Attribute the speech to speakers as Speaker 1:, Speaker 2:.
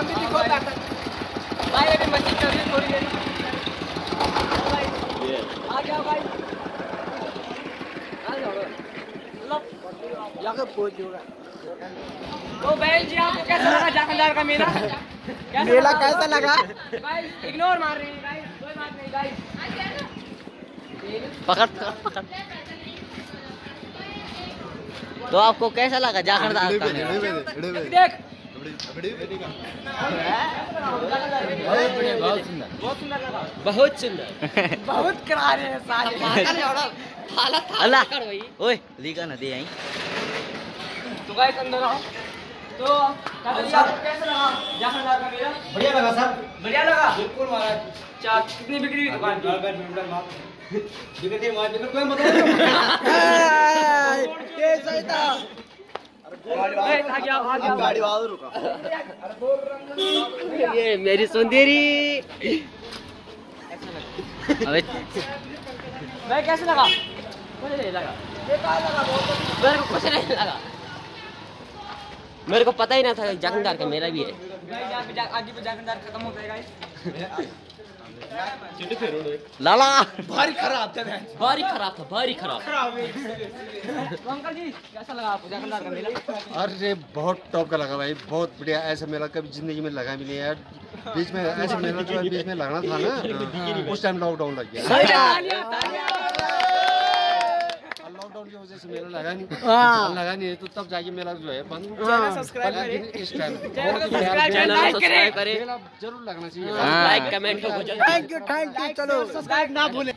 Speaker 1: हम भी दिखो भाई अभी मस्जिद चल रही थोड़ी देर। आ जाओ भाई। आ जाओ। यहाँ पे पहुँच होगा तो बहन जी आपको कैसा लगा जाखंदार का मेला? कैसा
Speaker 2: मेला
Speaker 1: लगा?
Speaker 2: कैसा लगा?
Speaker 1: इग्नोर मार रही है गाइस कोई बात नहीं गाइस
Speaker 3: पकड़ तो आपको कैसा लगा जाखरदार का मेला?
Speaker 1: देख
Speaker 3: बहुत सुंदर
Speaker 1: बहुत सुंदर लगा
Speaker 3: बहुत सुंदर
Speaker 2: बहुत करारे हैं सारे
Speaker 3: ओए लीका ना दे आई
Speaker 1: तो गाइस अंदर आओ तो कैसा लगा जाखंदार का मेला
Speaker 2: बढ़िया लगा सर
Speaker 1: बढ़िया लगा
Speaker 2: बिल्कुल
Speaker 1: अच्छा बिक्री दुकान
Speaker 2: कोई मतलब ये
Speaker 3: मेरी सुंदरी। अबे।
Speaker 1: मैं कैसे लगा? मुझे नहीं लगा।
Speaker 3: मेरे को कुछ नहीं लगा। मेरे को पता ही ना था जंगदार का मेरा भी है।
Speaker 1: आगे पे जाखंदार खत्म हो गए
Speaker 3: लाला!
Speaker 2: भारी खराब था
Speaker 3: भारी खराब था भारी खराब।
Speaker 1: तो अंकल जी कैसा लगा आपको जाखंदार का मेला?
Speaker 4: अरे बहुत टॉप का लगा भाई बहुत बढ़िया। ऐसा मेला कभी ज़िंदगी में लगा भी नहीं यार। बीच में ऐसा मेला तो बीच में लगना था ना। उस टाइम लॉकडाउन लग गया। से मेला लगा नहीं। लगा नहीं तो तब जाके मेला जो है बंद।
Speaker 1: सब्सक्राइब करें।
Speaker 4: इस टाइम
Speaker 1: चैनल को
Speaker 4: बहुत
Speaker 1: सब्सक्राइब
Speaker 3: चैनल
Speaker 1: लाइक
Speaker 3: को
Speaker 1: करें।
Speaker 3: सब्सक्राइब करें
Speaker 4: मेला ज़रूर लगना चाहिए।
Speaker 3: Like comment
Speaker 2: thank you thank you चलो।
Speaker 1: सब्सक्राइब ना भूलें।